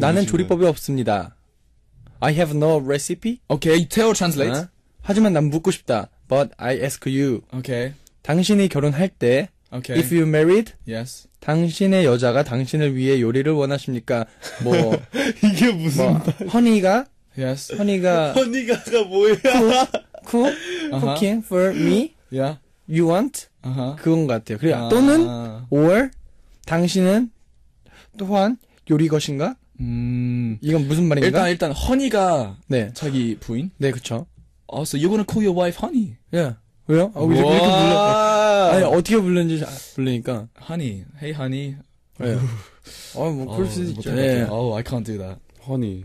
나는 조리법이 없습니다. I have no recipe. Okay, Teo translate. 어? 하지만 난 묻고 싶다. But I ask you. Okay, 당신이 결혼할 때, okay. if you married, yes. 당신의 여자가 당신을 위해 요리를 원하십니까? 뭐, 이게 무슨 뭐, 허니가, Yes. 허니가 허니가가 뭐야? cook, Uh-huh. cooking for me, Yeah. you want? Uh-huh. 그건 것 같아요. 그래, 아. 또는, or, 당신은 또한 요리 것인가? 음. 이건 무슨 말인가? 일단 일단 허니가 네, 자기 부인. 네, 그쵸. Oh, so you're gonna call your wife honey? 예. 왜요? 아, 이렇게, 이렇게 불러. 아니, 어떻게 부르는지 아- 부르니까. honey. Hey honey. 예. 어, 뭐, 그럴 수도 Oh, 있죠. 예. Oh, I can't do that. 허니.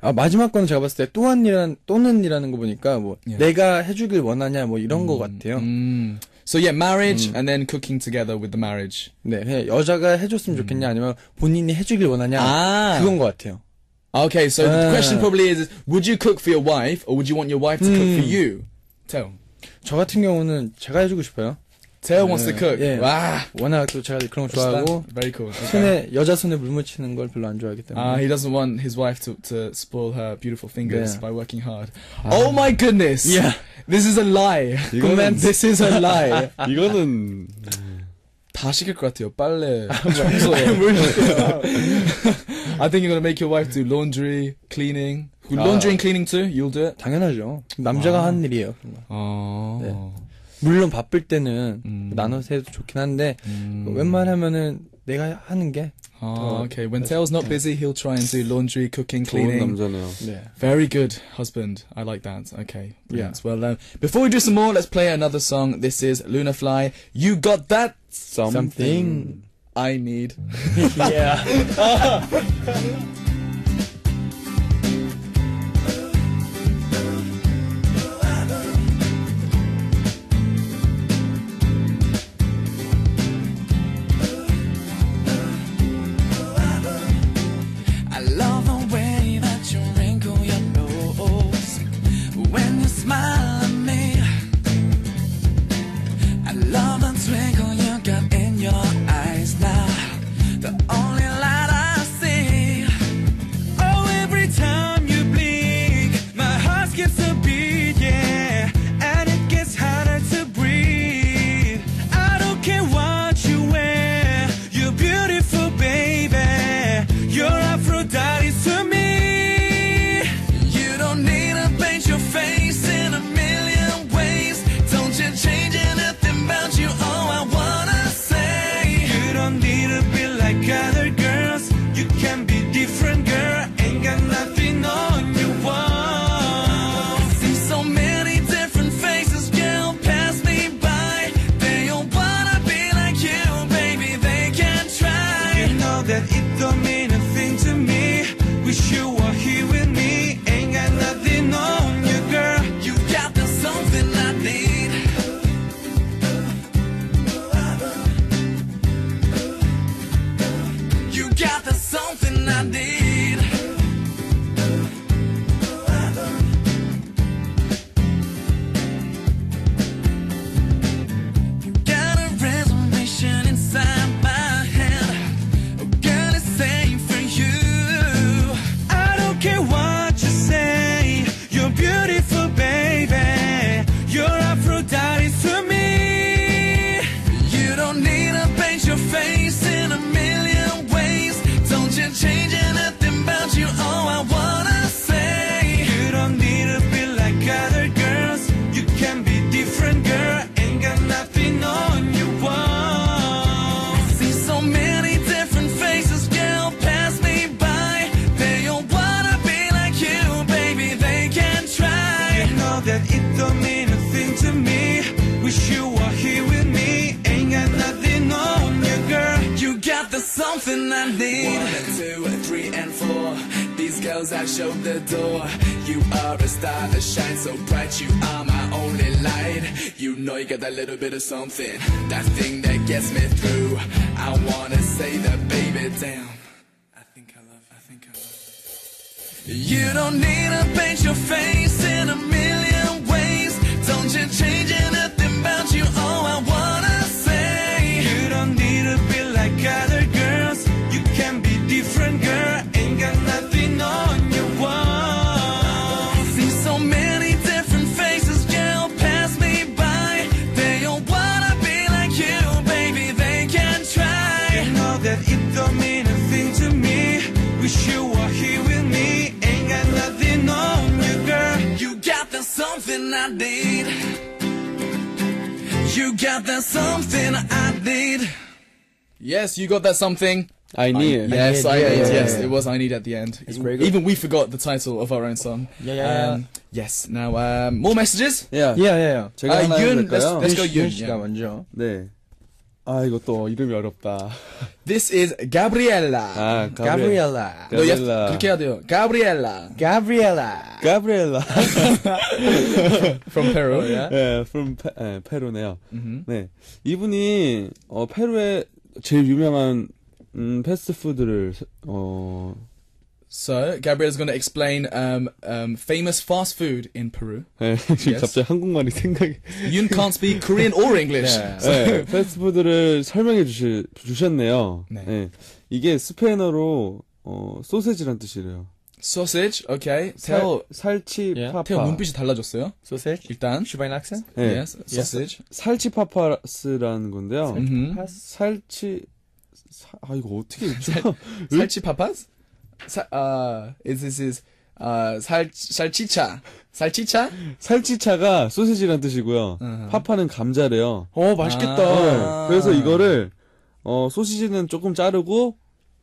아, 마지막 거는 제가 봤을 때 또한이란, 또는이라는 거 보니까 뭐, 예. 내가 해주길 원하냐, 뭐 이런 거 같아요. Mm. So yeah, marriage and then cooking together with the marriage. 네, 여자가 해줬으면 좋겠냐, 아니면 본인이 해주길 원하냐, 아. 그건 것 같아요. Okay, so the Ah. question probably is: Would you cook for your wife, or would you want your wife to cook for Hmm. you? Teo. 저 같은 경우는 제가 해주고 싶어요. Teo wants to 예, cook. 예. Wow. 워낙 또 제가 그런 거 좋아하고, Very cool. Okay. 손에, 여자 손에 물 묻히는 걸 별로 안 좋아하기 때문에. Ah, he doesn't want his wife to, to spoil her beautiful fingers Yeah. by working hard. Oh my goodness! Yeah. This is a lie. 이거는- This is a lie. 이거는 다 시킬 것 같아요. 빨래, 청소. I think you're gonna make your wife do laundry, cleaning. Laundry and cleaning too? You'll do it? 당연하죠. 남자가 와. 하는 일이에요. Oh. 네. 물론 바쁠 때는 음. 나눠서 해도 좋긴 한데, Mm. 웬만하면은 내가 하는 게, Oh, okay. When Tail's not busy, he'll try and do laundry, cooking, 좋은 cleaning. 남자네요. 네. Very good husband. I like that. Okay. Yeah. Brilliant. Well, um, before we do some more, let's play another song. This is Luna Fly. You got that? Something. I need. yeah. care I need. One two three and four. These girls I showed the door. You are a star that shines so bright. You are my only light. You know you got that little bit of something. That thing that gets me through. I wanna say that, baby, damn. I think I love, I think I love. You don't need to paint your face in got that something I need. Yes, you got that something. I need. Yes, I yeah, need. yeah, yes, yeah. it was I need at the end. very good. Even we forgot the title of our own song. Yeah, yeah, Um, yes. Now, um, more messages. 야, 예, 예, 예. 제가 아, 하나 윤, 해볼까요? let's- let's go 윤 윤, 씨가 yeah. 먼저. 네. 아, 이거 또 이름이 어렵다. This is Gabriella. 아. 가브리엘라. 너 Gabriella. 그렇게 해야 돼요. Gabriella 가브리엘라. 가브리엘라. from Peru. 예, from 페, 예, 페루네요. Mhm. 네. 이분이, 어, 페루의 제일 유명한, 음, 패스트푸드를, 어, So Gabriella's going to explain um, um, famous fast food in Peru. 예, 지금 Yes. 갑자기 한국말이 생각이. Yun can't speak Korean or English. 네. 네, 패스트푸드를 설명해 주시, 주셨네요. 네. 네. 이게 스페인어로, 어, 소세지란 뜻이래요. Sausage. Okay. 살, Tell 살치 예. 파파. 태호 눈빛이 달라졌어요. 소세지. 일단 슈바인 학생? 네. yes, sausage. salchi papas라는 건데요. Mhm. salchi 사, 아 이거 어떻게 읽죠? salchi papas. 사, uh, is this is uh, 살 salchicha. Salchicha? Salchicha가 소시지란 뜻이고요. 음. Papa는 감자래요. 어, 맛있겠다. 아. 네. 그래서 이거를 어 소시지는 조금 자르고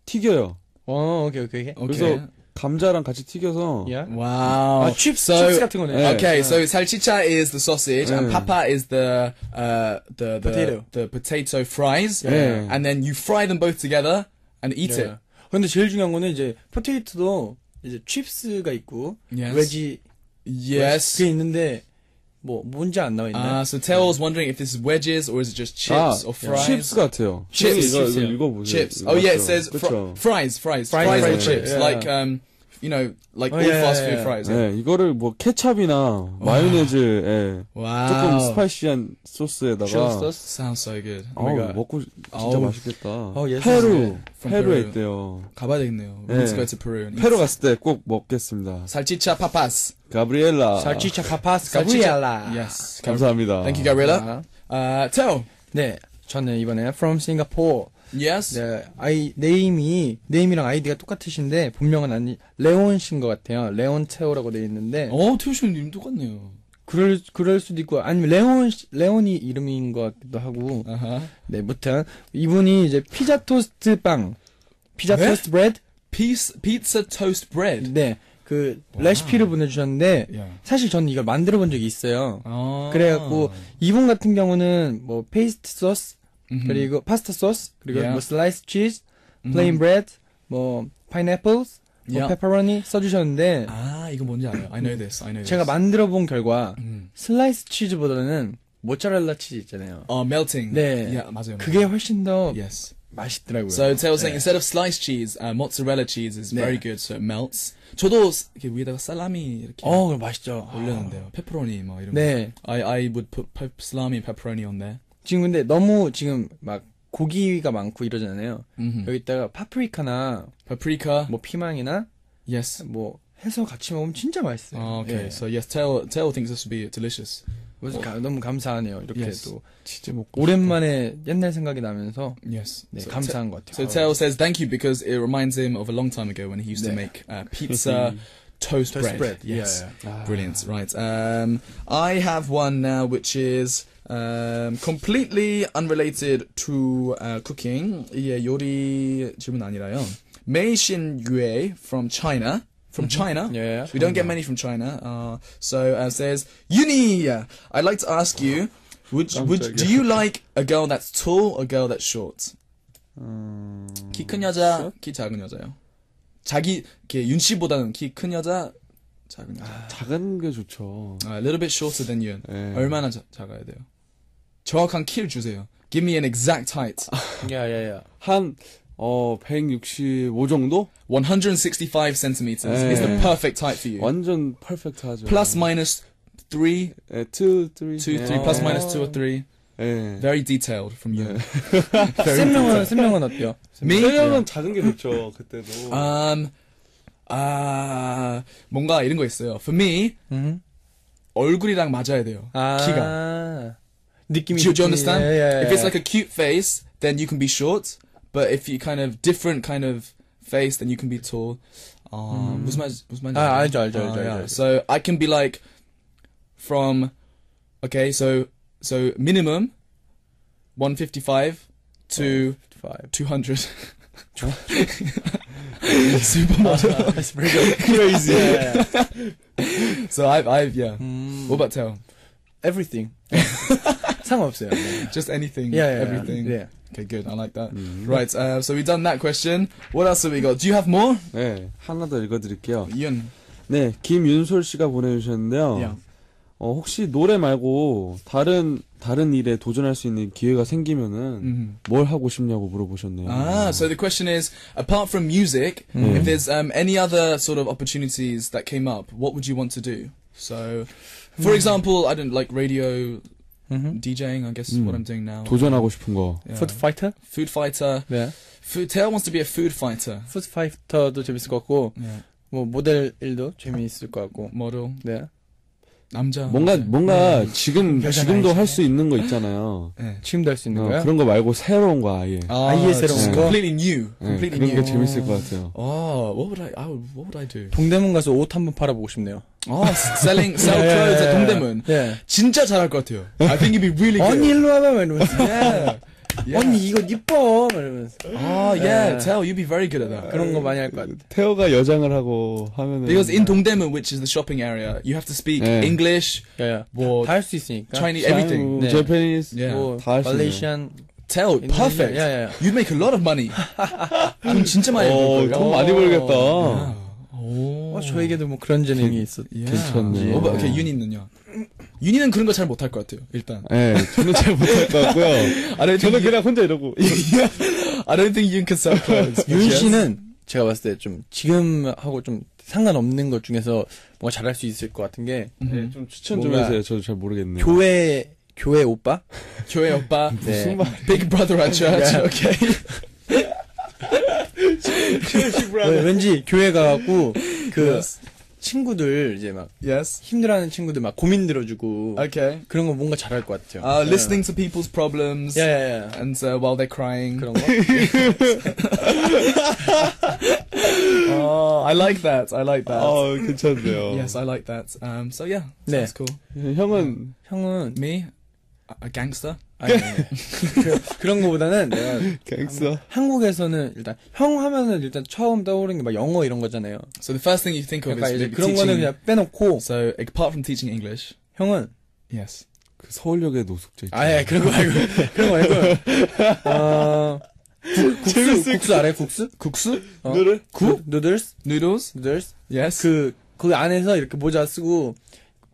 튀겨요. 어, 오케이, 오케이, 오케이. 그래서 감자랑 같이 튀겨서 야. wow. 아, chips, So- chips 같은 거네. 네. Okay, so salchicha is the sausage, and Mm. papa is the uh the the Potato. the potato fries, Yeah. and then you fry them both together and eat 네. it. 근데 제일 중요한 거는 이제 포테이토도 이제 칩스가 있고 Yes. 외지 Yes. 그게 있는데 뭐 뭔지 안 나와 있네. Uh, so Tail's wondering if this is wedges or is it just chips 아, or fries? 칩스 같아요. Chips, 이거. 이거 읽어보세요. Chips. Oh yeah, it says fr- 그쵸? fries, fries, Fries, fries, or fries, chips, yeah. like um, you know, like Oh, all yeah, fast food fries. 네, 이거를 뭐 케찹이나 마요네즈에. 조금 spicy한 소스에다가 소스. Sounds so good. Oh my God. 먹고 진짜. 맛있겠다. 어, yes. 페루, From 페루에 Peru. 있대요. 가봐야 되겠네요. 네. Let's go to Peru. 페루 갔을 때 꼭 먹겠습니다. Salchicha papas. 가브리엘라. Salchicha papas Salchicha- 가브리엘라. Yes. 감사합니다. Thank you, Gabriella. Uh, Tail. 네, 저는 이번에 from Singapore. Yes. 네, 아이 name이 name이랑 아이디가 똑같으신데 본명은 아니 레온 씨인 것 같아요. 레온 테오라고 돼 있는데 어, 태우 씨는 님 똑같네요. 그럴 그럴 수도 있고 아니면 레온 씨- 레온이 이름인 것 같기도 하고. 아하. 네, 무튼 이분이 이제 피자 토스트 빵, 피자 네? toast bread. Piece, pizza toast bread. 네, 그 레시피를 보내주셨는데 Yeah. 사실 저는 이걸 만들어 본 적이 있어요. 아. 그래갖고 이분 같은 경우는 뭐 페이스트 소스 음흠. 그리고 파스타 소스 그리고 Yeah. 뭐 슬라이스 치즈, plain bread, 뭐 pineapples, 뭐. 페퍼로니 써주셨는데 아, 이거 뭔지 알아요. I know this. I know this. 제가 만들어 본 결과 음. 슬라이스 치즈보다는 모짜렐라 치즈 있잖아요. 어, melting. 네. Yeah, 맞아요. 그게 훨씬 더 Yes. 맛있더라고요. So Tail saying 네. instead of sliced cheese, uh, mozzarella cheese is 네. very good, so it melts. 저도 스- 이렇게 위에다가 살라미 이렇게 어, 맛있죠. 올렸는데요. 페퍼로니 뭐 이런. 네. 거. I I would put salami pepperoni on there. 지금 근데 너무 지금 막 고기가 많고 이러잖아요. Mhm. 여기다가 파프리카나 Paprika. 뭐 피망이나 yes. 뭐 해서 같이 먹으면 진짜 맛있어요. Oh, okay. 예. So yes, Tail Tail thinks this would be delicious. 가- 너무 감사하네요. 이렇게 Yes. 또 진짜 먹고 오랜만에 옛날 생각이 나면서 Yes. 네, So 감사한 것 So 같아요. Tail says thank you because it reminds him of a long time ago when he used to 네. make uh, pizza toast, Toast bread. bread. Yes. Yeah, Brilliant. Right. Um, I have one now which is um, completely unrelated to uh, cooking. 이게 요리 질문 아니라요. 메이신 유에 from China. From China. Yeah. We don't get many from China. Uh, so uh, says Uni. I'd like to ask you. Would, would do you like a girl that's tall or a girl that's short? 음, 키 큰 여자, 키 작은 여자요. 자기 이렇게 윤 씨보다는 키 큰 여자, 작은 여자. 작은 게 좋죠. 아, a little bit shorter than you. 네. 얼마나 자, 작아야 돼요? 정확한 키를 주세요. Give me an exact height. 야야야. 한, 어, 165 정도? 165 centimeters 네. is the perfect height for you. 완전 퍼펙트 하죠. Plus minus 3, 2, 예, 2, 3. 3, plus minus 2 or 3. 예. Very detailed from you. 쌤명은 쌤명은 어때요? Me? 세명은 작은 게 좋죠, 그때도. Um, 아, 뭔가 이런 거 있어요. For me, 음. 얼굴이랑 맞아야 돼요. 아. 키가. 느낌이. Do you, do you 느낌이- understand? 예, 예, If it's 예. like a cute face, then you can be short. But if you kind of different kind of face, then you can be tall. 아, 무슨 말 무슨 말인지 아, 알아요? 알죠, 알죠, 알죠, yeah. 알죠. So I can be like from okay, so so minimum 155 to Five. 200. Supermodel. That's pretty good. Crazy. Yeah, yeah. so I've, I've, yeah. 음, What about Tell? everything. 상관없어요. 네. Just anything, Yeah, yeah, everything. yeah. Okay, good. I like that. Right, uh, so we've done that question. What else have we got? Do you have more? 네, 하나 더 읽어드릴게요. Yun. 네, 김윤솔 씨가 보내주셨는데요. Yeah. 어, 혹시 노래 말고 다른 다른 일에 도전할 수 있는 기회가 생기면은 Mhm. 뭘 하고 싶냐고 물어보셨네요. Ah, so the question is, apart from music, if there's um, any other sort of opportunities that came up, what would you want to do? So, for example, I don't like radio 음. DJing. I guess is Mm. what I'm doing now. 도전하고 싶은 거. Yeah. 푸드 파이터? Food fighter. 네. Food Tail wants to be a food fighter. food fighter도 재밌을 것 같고 Yeah. 뭐 모델 일도 재미있을 것 같고. Model. 네. 남자. 뭔가 뭔가 지금 여자가 지금도 할. 수 있는 거 있잖아요. 네. 지금도 할 수 있는 어, 거야? 그런 거 말고 새로운 거 아예. 아예 새로운 거? Completely new. 네, Completely 그런 new. 게 재밌을 것 같아요. Oh, what would I? I what would I do? 동대문 가서 옷 한번 팔아보고 싶네요. Oh, selling sell 예, clothes 예, at 예. 동대문. 예. 진짜 잘할 것 같아요. I think you'd be really good. 언니 일로 와봐 막 이러면서. Yeah. yeah. 언니 이거 이뻐 막 이러면서. Oh yeah, 예. tell you'd be very good at that. 그런 거 많이 할 것 같아. 태호가 여장을 하고 하면은 Because in Dongdaemun, which is the shopping area, you have to speak 예. English, 야, 뭐다 할 수 있으니까. Chinese, everything. 네. 제페니스 Yeah. 뭐 다할수 있네요. 말레이시안 Tell perfect. 야, 야, 야. You'd make a lot of money. 돈 진짜 많이 어, 벌돈 거예요. 많이 벌겠다. 오. 어, 저에게도 뭐 그런 재능이 있었. Yeah. 괜찮네. 어, 뭐, 오케이, 윤이는요? 윤이는 그런 거 잘 못할 것 같아요. 일단. 예, 저는 잘 못할 것 같고요. Think 저는 you, 그냥 혼자 이러고. I don't think Yun can clothes. 윤 씨는 제가 봤을 때 좀 지금 하고 좀 상관없는 것 중에서 뭔가 잘할 수 있을 것 같은 게 네, 좀 추천 좀 해주세요. 저도 잘 모르겠네요. 교회 교회 오빠? 교회 오빠. 네. Big brother at church. Yeah. Okay. 왜- 왠지 교회 가갖고 그 Yes. 친구들 이제 막 Yes. 힘들어하는 친구들 막 고민 들어주고 Okay. 그런 거 뭔가 잘할 것 같아요. Uh, listening to people's problems. 야야야 And uh, while they're crying. 그런 거. Oh, I like that. I like that. 아, 괜찮네요. Yes, I like that. Um, so yeah, 네. that's cool. 형은 형은 Me. 아니, 아니, 아니. 그, 그런 거보다는 내가 갱스터. 한국에서는 일단 형 하면은 일단 처음 떠오르는 게 막 영어 이런 거잖아요. So the first thing you think of 그러니까 is 그런 거는. 그냥 빼놓고 So apart from teaching English, 형은 yes. 그 서울역의 노숙자 있죠. 아예 그런 거 말고 그런 거 말고 어 국- 국수 국수 알아요 국수? 국수, 어? 누들? 구? 누들스? noodles. 누들스? Yes. 그 거기 안에서 이렇게 모자 쓰고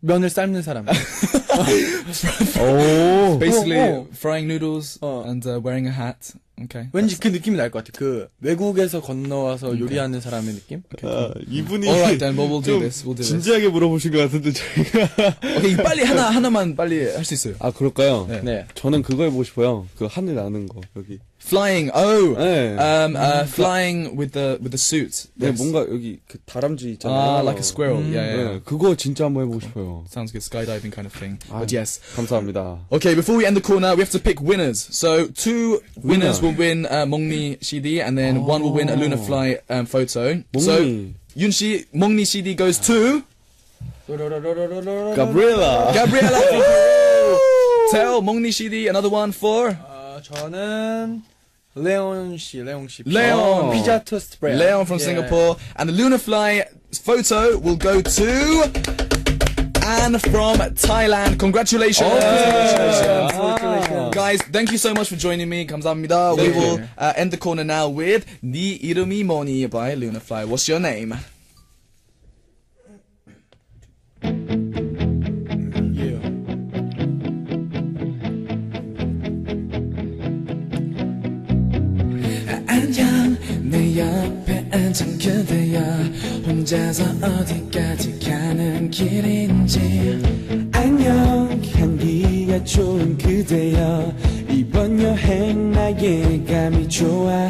면을 삶는 사람. 오. Basically, 어, 어. frying noodles 어. and uh, wearing a hat. Okay. 왠지 그 느낌이 날 것 같아. 그 외국에서 건너와서 요리하는 사람의 느낌? 아, 이분이 Alright then, well 좀 this. We'll do this. 진지하게 물어보신 것 같은데 저희가. 오케이 빨리 하나 하나만 빨리 할 수 있어요. 아 그럴까요? 네. 네. 저는 그거 해보고 싶어요. 그 하늘 나는 거 여기. Flying. Oh. 네. Um, uh, flying with the with the suit. 네, Yes. 뭔가 여기 그 다람쥐 있잖아요. Ah, like a squirrel. 음. Yeah, yeah. 네, yeah. 그거 진짜 한번 해보고 싶어요. Sounds good. Skydiving kind of thing. Ah. But yes. 감사합니다. Okay, before we end the corner, we have to pick winners. So two winners Winner. will win uh, Mongni CD, and then one will win a Luna Fly um, photo. So 몽니. Yunshi Mongni CD goes to 가브리엘라. Gabriella from Peru. Tell Mongni CD another one for 아, 저는 레온 씨, 레옹 씨. Leon. 피자 토스트 브레드. Leon from 예. Singapore, and the Luna Fly photo will go to Anne from Thailand. Congratulations. Congratulations. Congratulations. Guys, thank you so much for joining me. 감사합니다. We Thank will you. uh, end the corner now with 네 이름이 뭐니 by Luna Fly. What's your name? 예. 안녕 내 옆에 앉은 그대여 혼자서 어디까지 가는 길인지. 안녕 향기가 좋은 그대여. 이번 여행 나의 감이 좋아